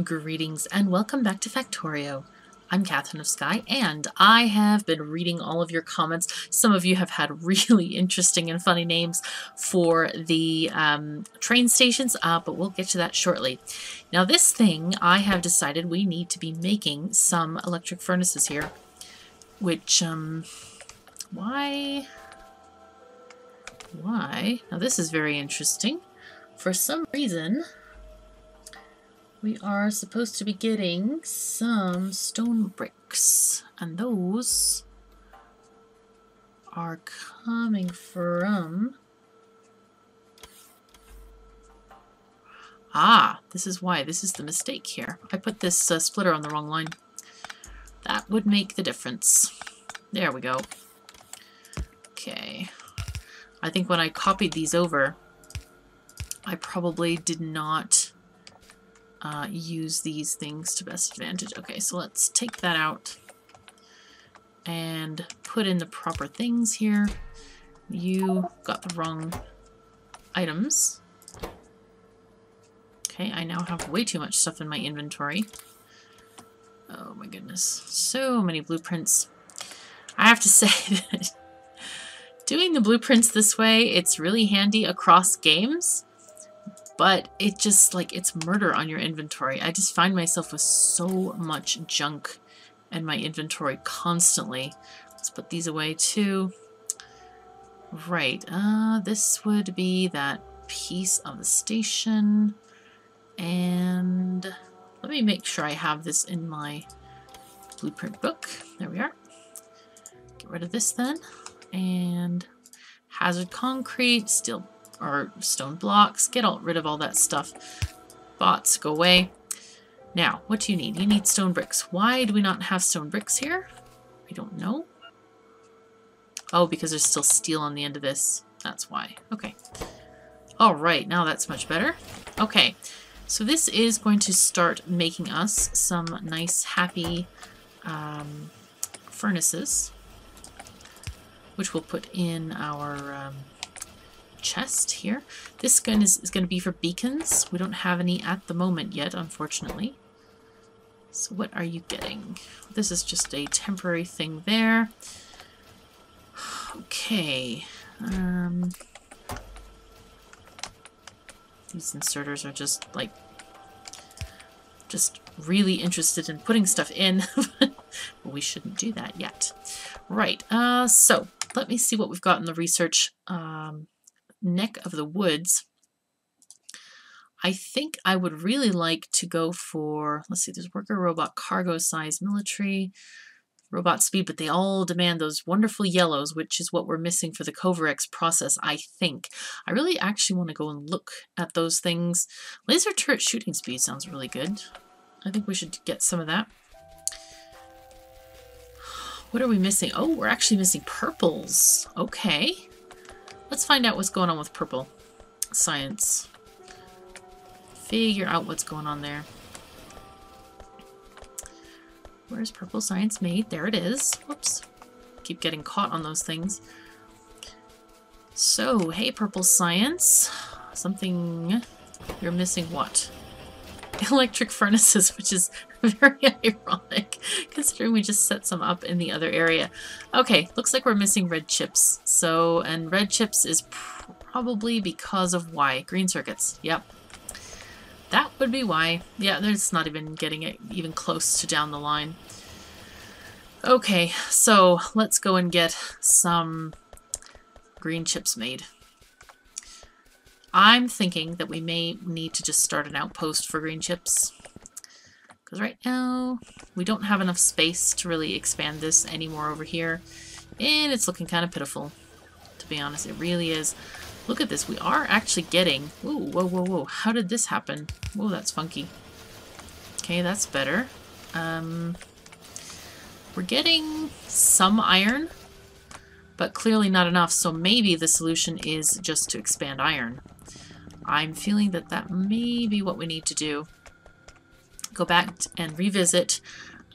Greetings and welcome back to Factorio. I'm Katherine of Sky and I have been reading all of your comments. Some of you have had really interesting and funny names for the um, train stations, uh, but we'll get to that shortly. Now this thing, I have decided we need to be making some electric furnaces here, which, um, why, why? Now this is very interesting. For some reason, we are supposed to be getting some stone bricks. And those are coming from... Ah, this is why. This is the mistake here. I put this uh, splitter on the wrong line. That would make the difference. There we go. Okay. I think when I copied these over, I probably did not uh, use these things to best advantage. Okay, so let's take that out and put in the proper things here. You got the wrong items. Okay, I now have way too much stuff in my inventory. Oh my goodness. So many blueprints. I have to say that doing the blueprints this way, it's really handy across games but it just like it's murder on your inventory. I just find myself with so much junk in my inventory constantly. Let's put these away too. Right, uh, this would be that piece of the station. And let me make sure I have this in my blueprint book. There we are. Get rid of this then. And hazard concrete, steel or stone blocks. Get all, rid of all that stuff. Bots, go away. Now, what do you need? You need stone bricks. Why do we not have stone bricks here? I don't know. Oh, because there's still steel on the end of this. That's why. Okay. All right, now that's much better. Okay, so this is going to start making us some nice, happy um, furnaces, which we'll put in our um, chest here. This gun is, is going to be for beacons. We don't have any at the moment yet, unfortunately. So what are you getting? This is just a temporary thing there. Okay. Um, these inserters are just like just really interested in putting stuff in. but we shouldn't do that yet. Right, uh, so let me see what we've got in the research um, neck of the woods, I think I would really like to go for, let's see, there's worker, robot, cargo size, military, robot speed, but they all demand those wonderful yellows, which is what we're missing for the Kovarex process, I think. I really actually want to go and look at those things. Laser turret shooting speed sounds really good. I think we should get some of that. What are we missing? Oh, we're actually missing purples. Okay. Let's find out what's going on with purple. Science. Figure out what's going on there. Where's purple science made? There it is. Whoops. Keep getting caught on those things. So, hey, purple science. Something... You're missing what? Electric furnaces, which is very ironic, considering we just set some up in the other area. Okay, looks like we're missing red chips. So, and red chips is probably because of why. Green circuits, yep. That would be why. Yeah, there's not even getting it even close to down the line. Okay, so let's go and get some green chips made. I'm thinking that we may need to just start an outpost for green chips. Because right now, we don't have enough space to really expand this anymore over here. And it's looking kind of pitiful, to be honest. It really is. Look at this. We are actually getting... Ooh, whoa, whoa, whoa. How did this happen? Whoa, that's funky. Okay, that's better. Um, we're getting some iron, but clearly not enough. So maybe the solution is just to expand iron. I'm feeling that that may be what we need to do go back and revisit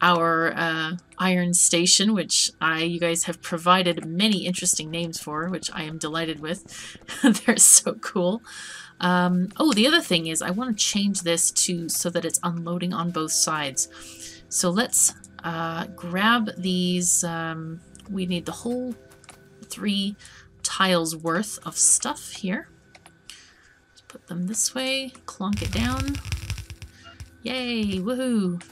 our uh, iron station, which I you guys have provided many interesting names for, which I am delighted with. They're so cool. Um, oh, the other thing is I want to change this to so that it's unloading on both sides. So let's uh, grab these. Um, we need the whole three tiles worth of stuff here. Let's put them this way, clonk it down. Yay, woohoo!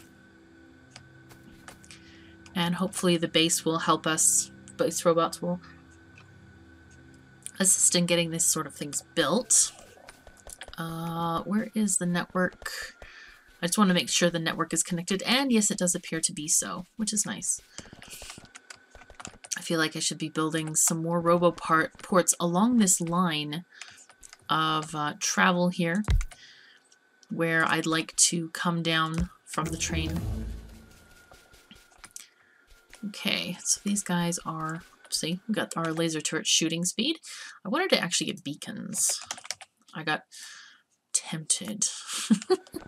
And hopefully the base will help us, base robots will assist in getting this sort of things built. Uh, where is the network? I just want to make sure the network is connected, and yes, it does appear to be so, which is nice. I feel like I should be building some more robo part ports along this line of uh, travel here, where I'd like to come down from the train. Okay, so these guys are, see, we've got our laser turret shooting speed. I wanted to actually get beacons. I got tempted.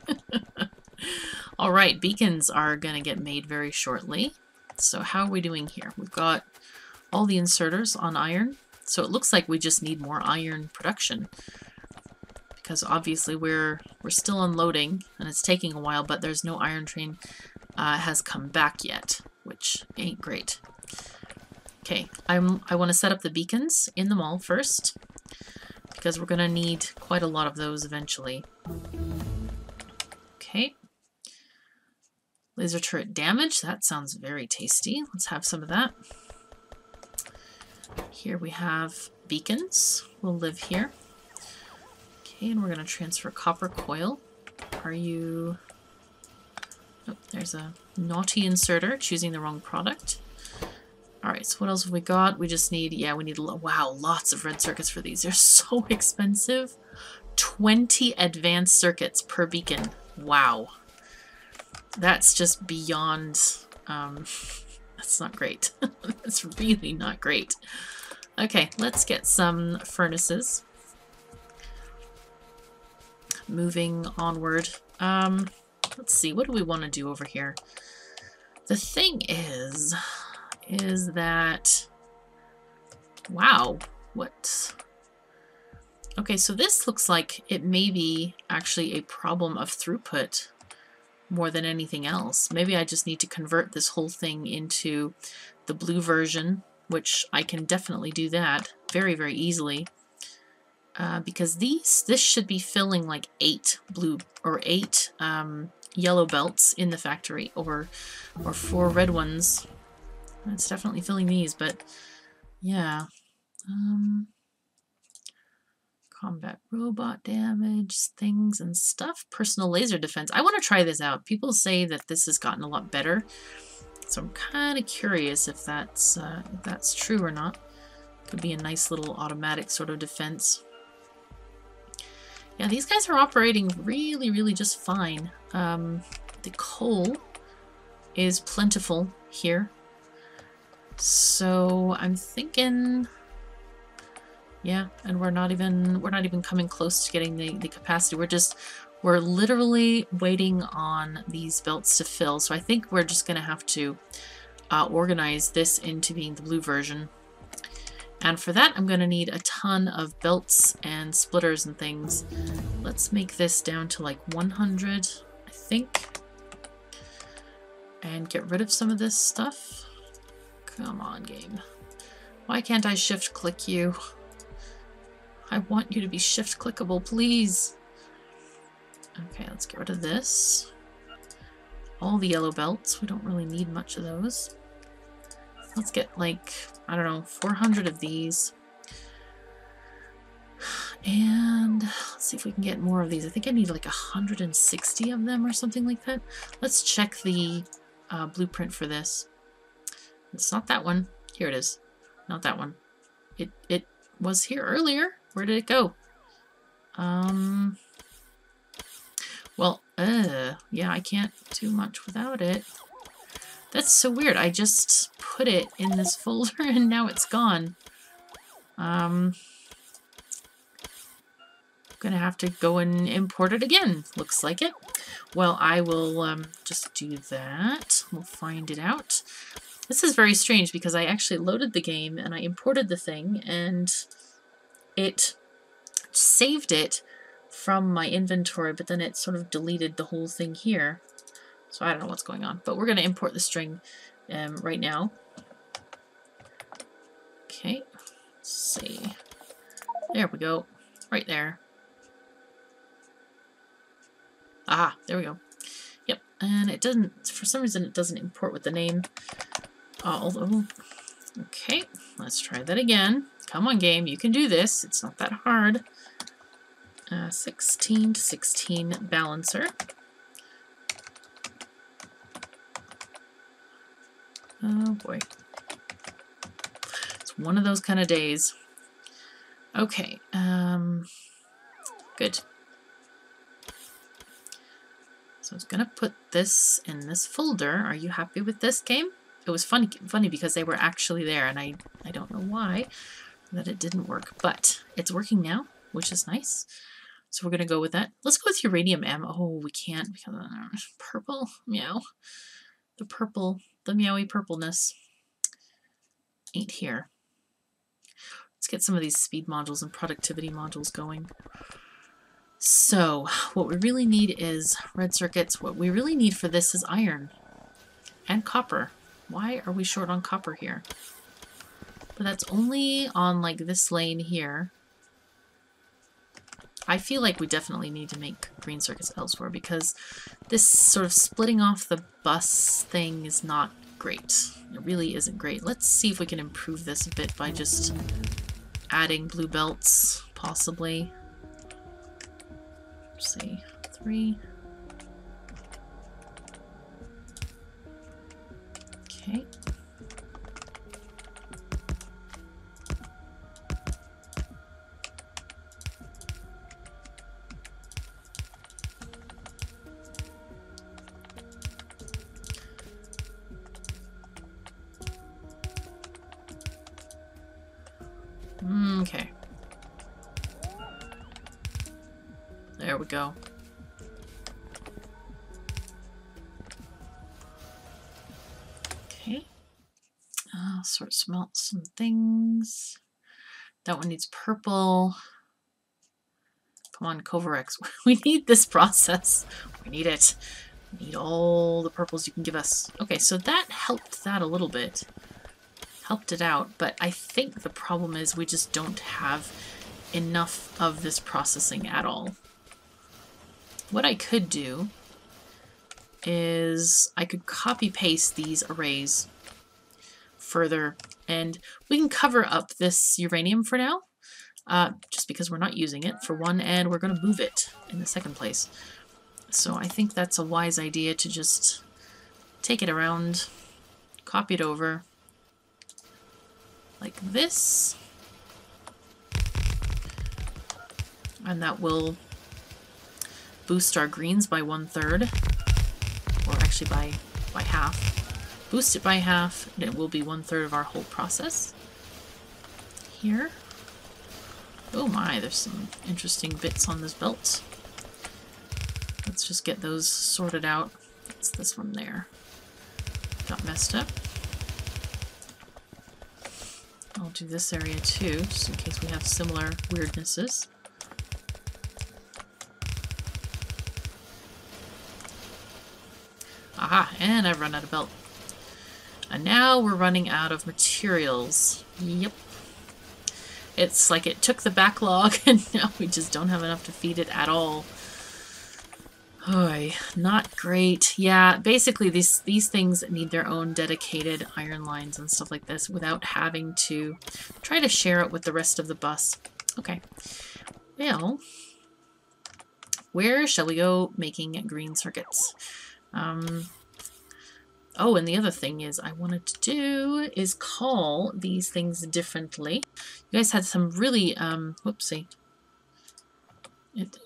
All right, beacons are going to get made very shortly. So how are we doing here? We've got all the inserters on iron. So it looks like we just need more iron production. Because obviously we're we're still unloading and it's taking a while, but there's no iron train uh, has come back yet, which ain't great. Okay, I'm I want to set up the beacons in the mall first because we're to need quite a lot of those eventually. Okay. Laser turret damage. That sounds very tasty. Let's have some of that. Here we have beacons. We'll live here. And we're going to transfer copper coil. Are you... Oh, there's a naughty inserter choosing the wrong product. Alright, so what else have we got? We just need, yeah, we need, wow, lots of red circuits for these. They're so expensive. 20 advanced circuits per beacon. Wow. That's just beyond, um, that's not great. that's really not great. Okay, let's get some furnaces. Moving onward. Um, let's see, what do we want to do over here? The thing is, is that... Wow, what... Okay, so this looks like it may be actually a problem of throughput more than anything else. Maybe I just need to convert this whole thing into the blue version, which I can definitely do that very, very easily. Uh, because these, this should be filling like eight blue or eight um, yellow belts in the factory, or or four red ones it's definitely filling these, but yeah. Um, combat robot damage, things and stuff. Personal laser defense. I want to try this out. People say that this has gotten a lot better. So I'm kind of curious if that's, uh, if that's true or not. Could be a nice little automatic sort of defense. Yeah, these guys are operating really, really just fine. Um, the coal is plentiful here. So I'm thinking, yeah, and we're not even we're not even coming close to getting the, the capacity. We're just we're literally waiting on these belts to fill. So I think we're just gonna have to uh, organize this into being the blue version. And for that, I'm going to need a ton of belts and splitters and things. Let's make this down to like 100, I think. And get rid of some of this stuff. Come on, game. Why can't I shift click you? I want you to be shift clickable, please. Okay, let's get rid of this. All the yellow belts. We don't really need much of those. Let's get like, I don't know, 400 of these. And let's see if we can get more of these. I think I need like 160 of them or something like that. Let's check the uh, blueprint for this. It's not that one. Here it is. Not that one. It it was here earlier. Where did it go? Um. Well, uh, yeah, I can't do much without it. That's so weird. I just put it in this folder and now it's gone. Um, I'm gonna have to go and import it again. Looks like it. Well, I will um, just do that. We'll find it out. This is very strange because I actually loaded the game and I imported the thing and it saved it, from my inventory, but then it sort of deleted the whole thing here. So I don't know what's going on. But we're going to import the string um, right now. Okay, let's see. There we go. Right there. Ah, there we go. Yep, and it doesn't, for some reason it doesn't import with the name. Although, okay, let's try that again. Come on game, you can do this. It's not that hard. Uh, 16 to 16 balancer. Oh boy. It's one of those kind of days. Okay, um, good. So I was gonna put this in this folder. Are you happy with this game? It was funny, funny because they were actually there, and I, I don't know why that it didn't work, but it's working now, which is nice. So we're gonna go with that. Let's go with uranium M. Oh, we can't because uh, purple meow. The purple, the meowy purpleness ain't here. Let's get some of these speed modules and productivity modules going. So what we really need is red circuits. What we really need for this is iron and copper. Why are we short on copper here? But that's only on like this lane here. I feel like we definitely need to make green circuits elsewhere because this sort of splitting off the bus thing is not great. It really isn't great. Let's see if we can improve this a bit by just adding blue belts, possibly Let's see, three. Go. Okay. I'll sort of smelt some things. That one needs purple. Come on, Kovarex. We need this process. We need it. We need all the purples you can give us. Okay, so that helped that a little bit. Helped it out, but I think the problem is we just don't have enough of this processing at all. What I could do is I could copy paste these arrays further and we can cover up this uranium for now uh, just because we're not using it for one and we're going to move it in the second place. So I think that's a wise idea to just take it around, copy it over like this and that will boost our greens by one third, or actually by, by half. Boost it by half, and it will be one third of our whole process. Here. Oh my, there's some interesting bits on this belt. Let's just get those sorted out. It's this one there. Got messed up. I'll do this area too, just in case we have similar weirdnesses. Aha, and I've run out of belt. And now we're running out of materials. Yep. It's like it took the backlog and now we just don't have enough to feed it at all. Oy, not great. Yeah, basically these these things need their own dedicated iron lines and stuff like this without having to try to share it with the rest of the bus. Okay. Well, where shall we go making green circuits? Um, oh, and the other thing is I wanted to do is call these things differently. You guys had some really, um, whoopsie. It,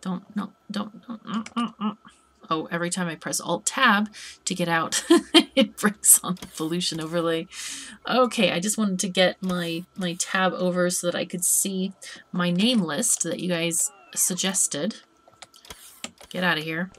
don't, no, don't, don't, uh, uh, uh. Oh, every time I press Alt-Tab to get out, it breaks on the pollution overlay. Okay, I just wanted to get my, my tab over so that I could see my name list that you guys suggested. Get out of here.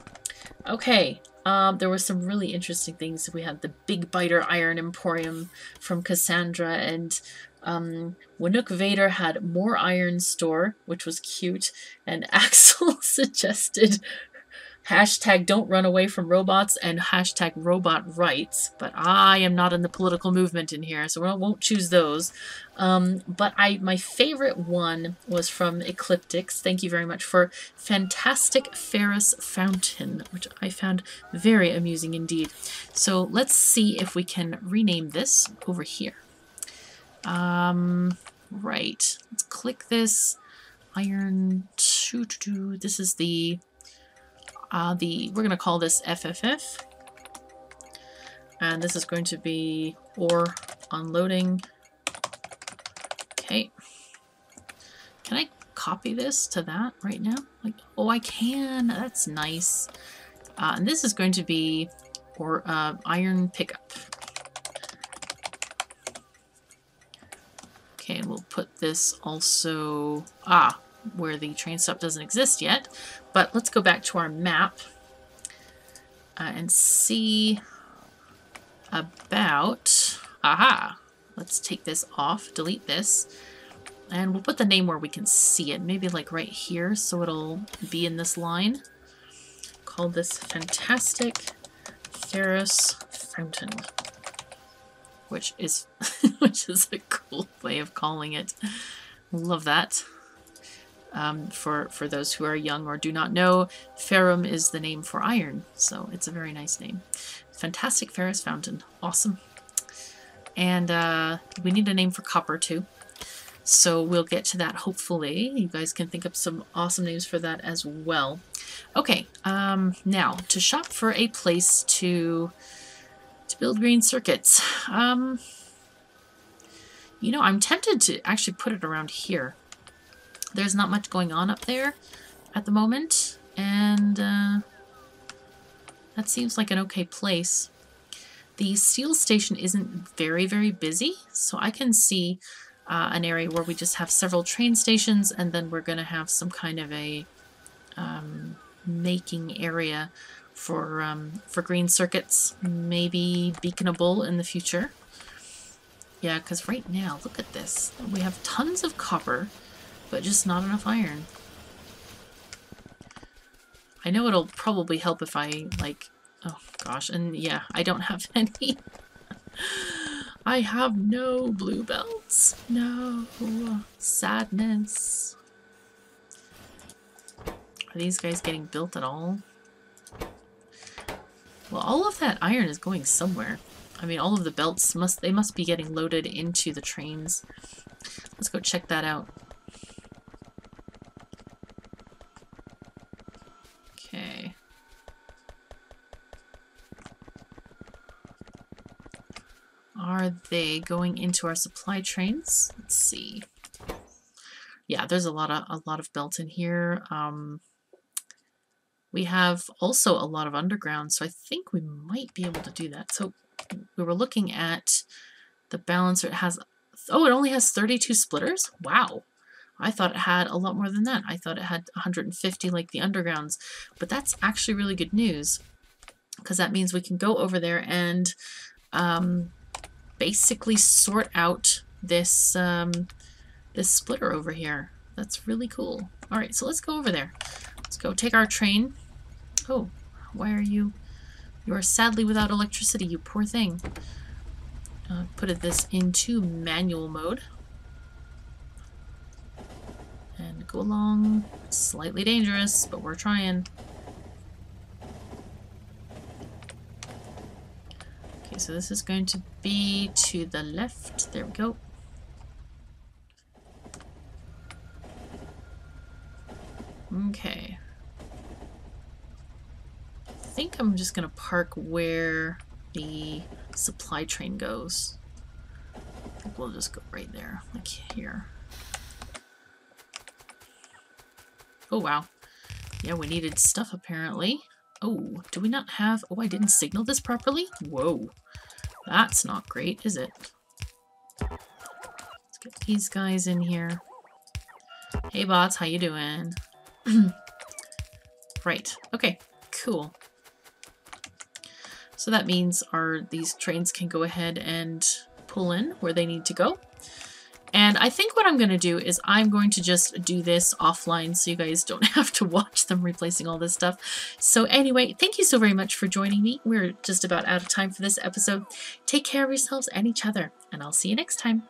Okay, um, there were some really interesting things. We had the Big Biter Iron Emporium from Cassandra, and Um, Winook Vader had more iron store, which was cute, and Axel suggested hashtag don't run away from robots and hashtag robot rights. But i am not in the political movement in here so i won't choose those. Um, but i my favorite one was from ecliptics. Thank you very much for fantastic ferrous fountain which i found very amusing indeed. So let's see if we can rename this over here. Um right. Let's click this. Iron this is the uh, the we're going to call this FFF. And this is going to be ore unloading. Okay. Can I copy this to that right now? Like, oh, I can. That's nice. Uh, and this is going to be or uh, iron pickup. Okay, and we'll put this also... Ah, where the train stop doesn't exist yet. But let's go back to our map uh, and see about... Aha! Let's take this off, delete this, and we'll put the name where we can see it. Maybe like right here, so it'll be in this line. Call this Fantastic Ferrous Fountain. Which is, which is a cool way of calling it. Love that. Um, for, for those who are young or do not know, ferrum is the name for iron, so it's a very nice name. Fantastic Ferrous Fountain. Awesome. And uh, we need a name for copper too. So we'll get to that hopefully. You guys can think up some awesome names for that as well. Okay, um, now to shop for a place to to build green circuits. Um, you know, I'm tempted to actually put it around here. There's not much going on up there at the moment, and uh, that seems like an okay place. The steel station isn't very, very busy, so I can see uh, an area where we just have several train stations, and then we're going to have some kind of a um, making area for um, for green circuits, maybe beaconable in the future. Yeah, because right now, look at this. We have tons of copper, but just not enough iron. I know it'll probably help if I, like, oh gosh, and yeah, I don't have any. I have no blue belts. No. Sadness. Are these guys getting built at all? Well, all of that iron is going somewhere. I mean, all of the belts must, they must be getting loaded into the trains. Let's go check that out. Okay. Are they going into our supply trains? Let's see. Yeah, there's a lot of a lot of belt in here. Um, we have also a lot of underground, so I think we might be able to do that. So we were looking at the balancer. It has, oh, it only has 32 splitters? Wow. I thought it had a lot more than that. I thought it had 150 like the undergrounds. But that's actually really good news because that means we can go over there and um, basically sort out this um, this splitter over here. That's really cool. All right, so let's go over there. Let's go take our train. Oh, why are you... You are sadly without electricity, you poor thing. Uh, put this into manual mode and go along. Slightly dangerous, but we're trying. Okay, so this is going to be to the left. There we go. Okay. I think I'm just going to park where the supply train goes. I think we'll just go right there, like here. Oh, wow. Yeah, we needed stuff, apparently. Oh, do we not have... Oh, I didn't signal this properly? Whoa. That's not great, is it? Let's get these guys in here. Hey, bots, how you doing? right. Okay, cool. So that means our these trains can go ahead and pull in where they need to go. And I think what I'm going to do is I'm going to just do this offline so you guys don't have to watch them replacing all this stuff. So anyway, thank you so very much for joining me. We're just about out of time for this episode. Take care of yourselves and each other, and I'll see you next time.